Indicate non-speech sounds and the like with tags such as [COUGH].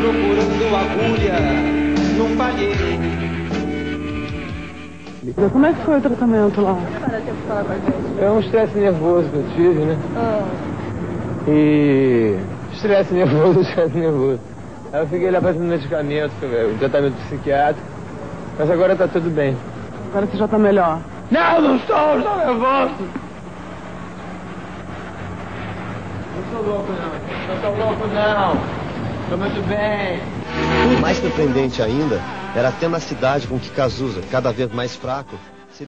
procurando agulha num palheiro. Como é que foi o tratamento lá? É um estresse nervoso que eu tive, né? E. Estresse nervoso, [LAUGHS] estresse nervoso. Aí eu fiquei lá fazendo medicamento, tratamento psiquiátrico. Mas agora tá tudo bem. Agora você já tá melhor. Não, não estou, estou nervoso! Não sou louco não, não sou louco não. Estou muito bem. Mais surpreendente ainda era a tenacidade com que Cazuza, cada vez mais fraco,